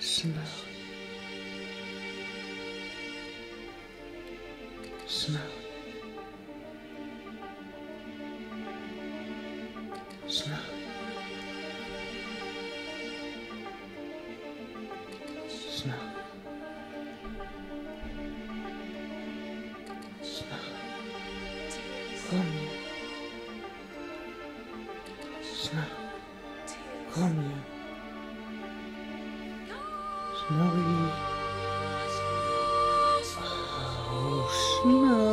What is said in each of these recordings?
Snow. Snow. Snow. Snow. Snow. Come. Snow. Come Snowy. Oh, snowy.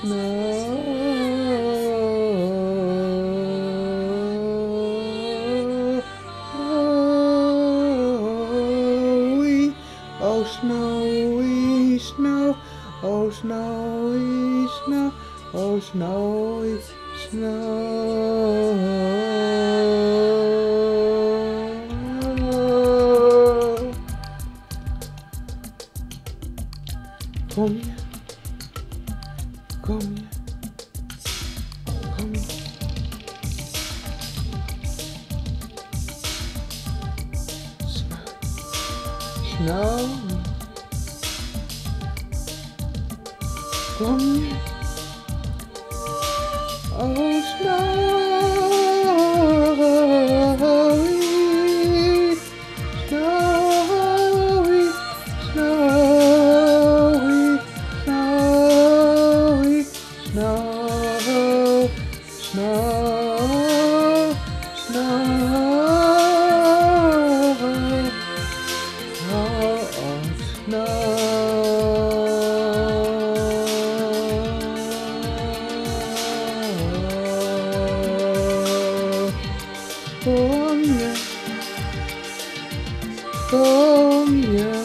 Snowy. Oh, snowy snow. Oh, snowy snow. Oh, snowy snow. Je? Kom je? Kom je? Snow. Snow. Kom je? Oh, snowy, snow, snow, oh, snow. Kom je, kom je,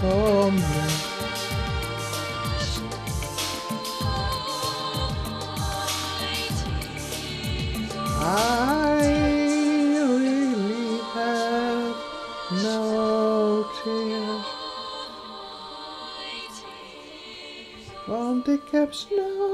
Kom. I really have no tears. Ik heb snow in